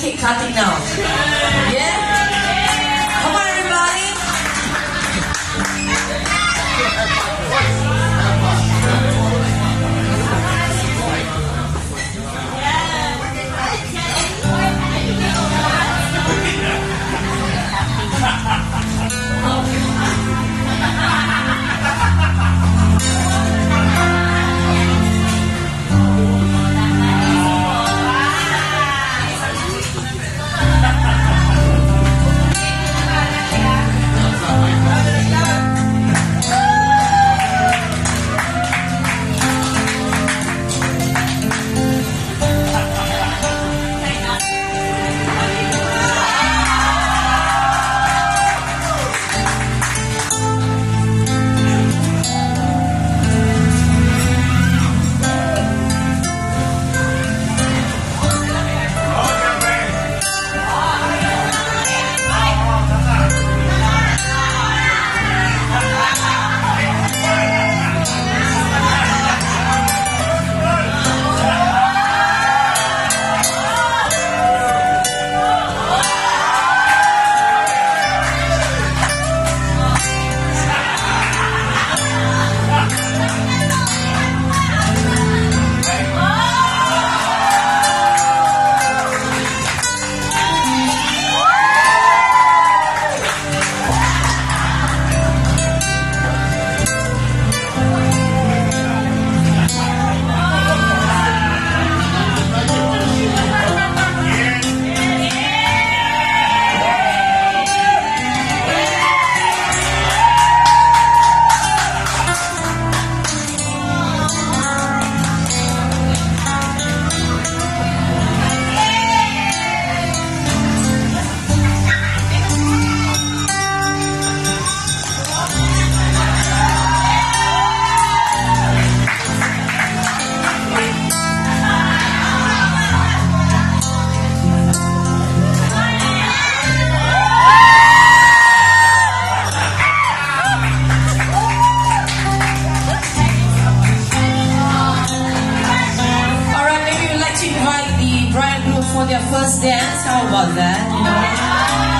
cutting now. For their first dance. How about that? You know?